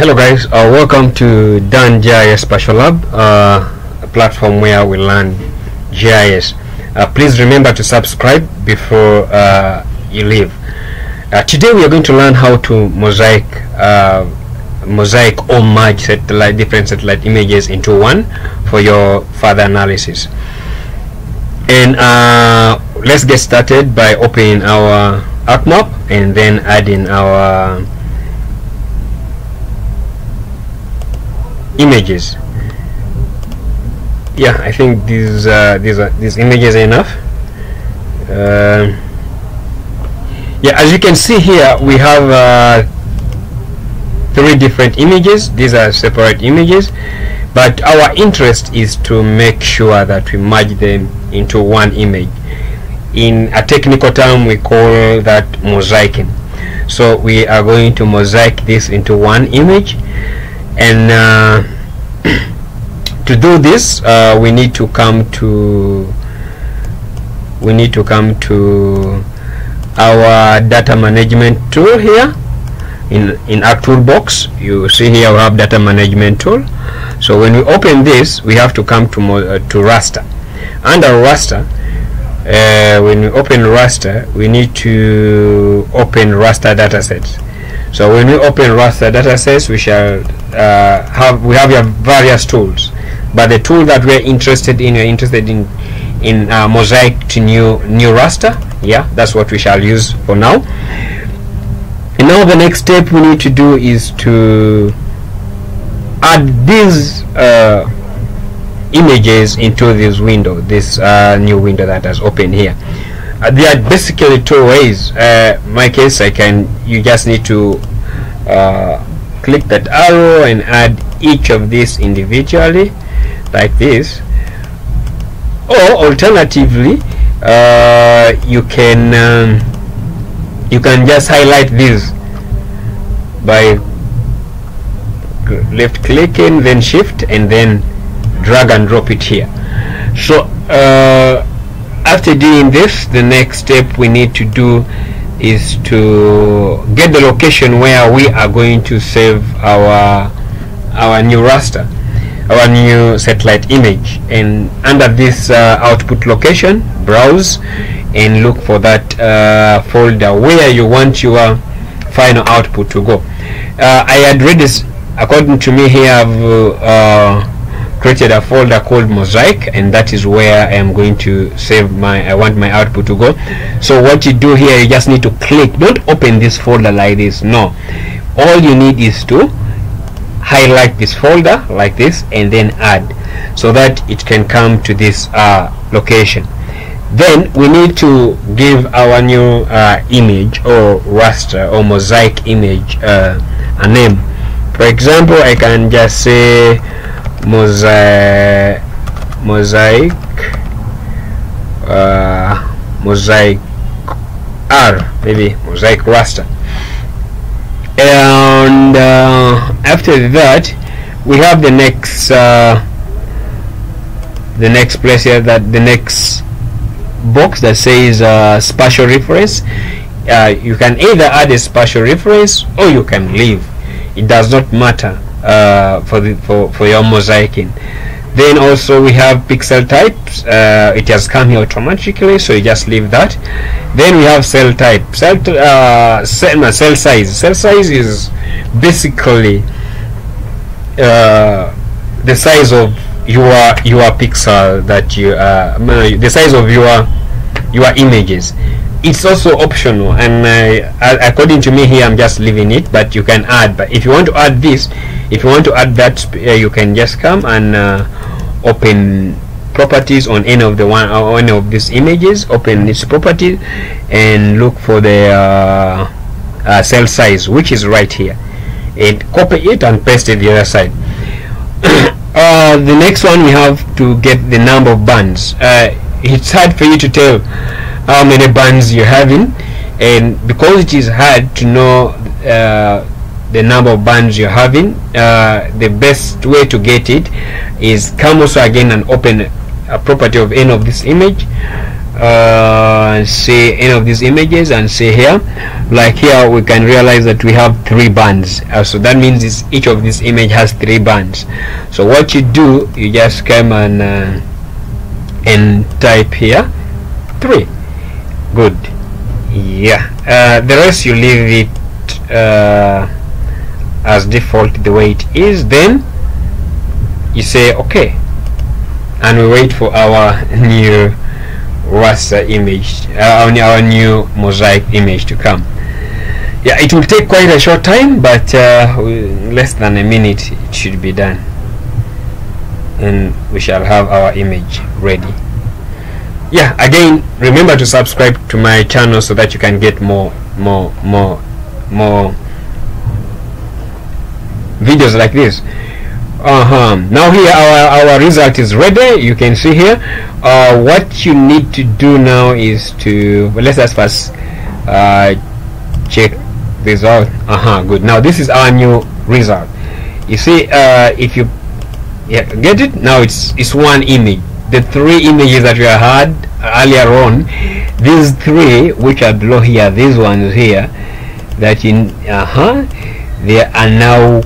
Hello guys, uh, welcome to Dan GIS Spatial Lab, uh, a platform where we learn GIS. Uh, please remember to subscribe before uh, you leave. Uh, today we are going to learn how to mosaic uh, mosaic or merge satellite different satellite images into one for your further analysis. And let's get started by opening our ArcMap and then adding our images. Yeah I think these uh, these are these images are enough. Uh, yeah as you can see here we have uh, three different images. These are separate images but our interest is to make sure that we merge them into one image. In a technical term we call that mosaicing so we are going to mosaic this into one image and uh, to do this uh, we need to come to we need to come to our data management tool here. In in our toolbox you see here we have data management tool. So when we open this we have to come to uh, to raster. Under raster uh, when we open raster we need to open raster datasets so when we open raster datasets we shall uh, have we have various tools. But the tool that we're interested in we're interested in in uh, mosaic to new new raster yeah that's what we shall use for now. And now the next step we need to do is to add these uh, images into this window this uh, new window that has opened here uh, there are basically two ways uh, my case I can you just need to uh, click that arrow and add each of these individually like this. Or alternatively uh, you can um, you can just highlight this by left clicking then shift and then drag and drop it here. So uh, after doing this the next step we need to do is to get the location where we are going to save our our new raster our new satellite image. And under this uh, output location browse and look for that uh, folder where you want your final output to go. Uh, I had read this according to me here I've uh, created a folder called mosaic and that is where I am going to save my I want my output to go. So what you do here you just need to click. Don't open this folder like this. No. All you need is to highlight this folder like this and then add so that it can come to this uh, location. Then we need to give our new uh, image or raster or mosaic image uh, a name. For example I can just say mosaic mosaic uh, mosaic R maybe mosaic raster and uh, after that we have the next uh, the next place here that the next box that says uh, spatial reference. Uh, you can either add a spatial reference or you can leave. It does not matter uh, for the for, for your mosaicing then also we have pixel types. Uh, it has come here automatically so you just leave that. Then we have cell type. Cell uh, cell, cell size. Cell size is basically uh, the size of your your pixel that you uh, the size of your your images it's also optional and uh, according to me here I'm just leaving it but you can add but if you want to add this if you want to add that uh, you can just come and uh, open properties on any of the one or any of these images open its property and look for the uh, uh, cell size which is right here. And copy it and paste it the other side. Uh, the next one we have to get the number of bands. It's hard for you to tell how many bands you're having and because it is hard to know uh, the number of bands you're having uh, the best way to get it is come also again and open a property of any of this image uh, see any of these images and say here like here we can realize that we have three bands. Uh, so that means each of this image has three bands. So what you do you just come and uh, and type here three good. Yeah. Uh, the rest you leave it uh, as default the way it is then you say okay. And we wait for our new raster image uh, our new mosaic image to come. Yeah it will take quite a short time but uh, less than a minute it should be done. And we shall have our image ready yeah again remember to subscribe to my channel so that you can get more more more more videos like this. Uh-huh. Now here our our result is ready you can see here. Uh, what you need to do now is to well, let's just first uh, check this out. Uh-huh good. Now this is our new result. You see uh, if you yeah, get it? Now it's it's one image the three images that we had earlier on these three which are below here these ones here that in uh-huh they are now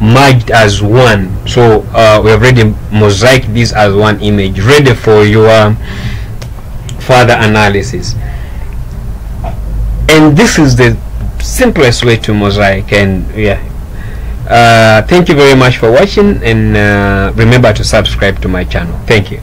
merged as one. So uh, we have already mosaic this as one image ready for your further analysis. And this is the simplest way to mosaic and yeah uh, thank you very much for watching and uh, remember to subscribe to my channel. Thank you